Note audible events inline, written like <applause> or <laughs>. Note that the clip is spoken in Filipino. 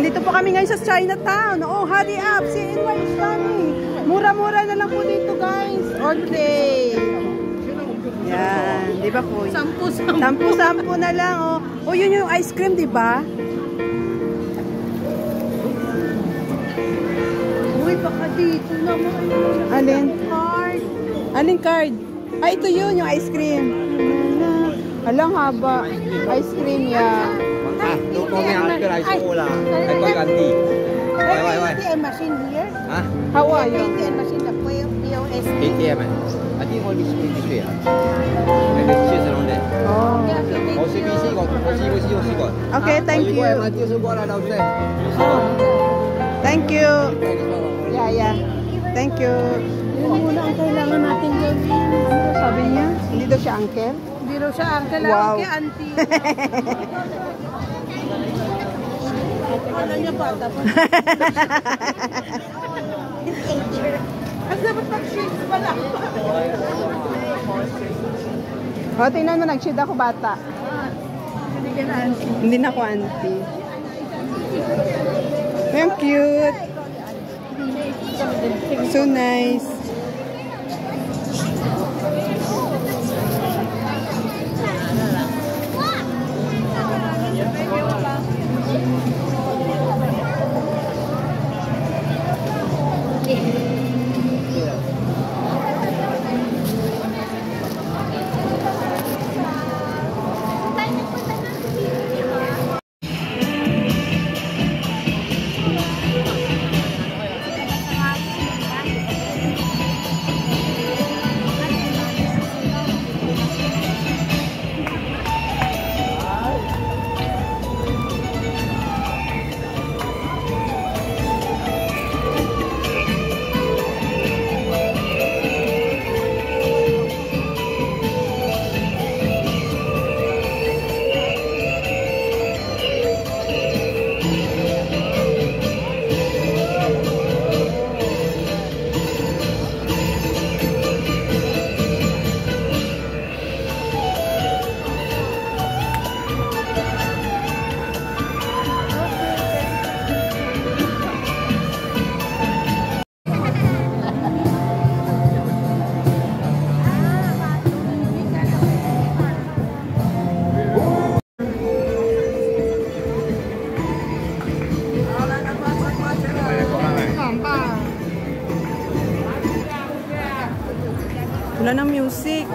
Nandito po kami ngayon sa Chinatown. Oh, hurry up. CNY is coming. Mura-mura na lang po dito, guys. All day. Yan. Di ba po? Sampu-sampu. Sampu-sampu na lang, oh. Oh, yun yung ice cream, di ba? Uy, baka dito naman. Alin? Card. Alin card? Ah, ito yun, yung ice cream. Alang haba. Ice cream, yeah. Lu kau ni angker lah semua lah. Kau ganti. Wah, wah, wah. ATM machine dia. Hah? How are you? ATM machine tak kau POS. ATM. Adi mau di sini juga ya. Ada cheese around there. Oh. OCBC kau, OCBC, OCBC kau. Okay, thank you. Kau yang mati semua lah dah ustaz. Thank you. Yeah, yeah. Thank you. Ini muna ang kailangan natin gawin. Sabi niya? Hindi daw siya uncle? Hindi daw siya uncle. Wow. Okay, auntie. <laughs> Kala niya bata pa. Ang dapat pag-shades pa lang. O, tingnan mo, nag-shade ako bata. Hindi ka na auntie. Hindi na ako auntie. Ang cute. So nice. Kulana Music.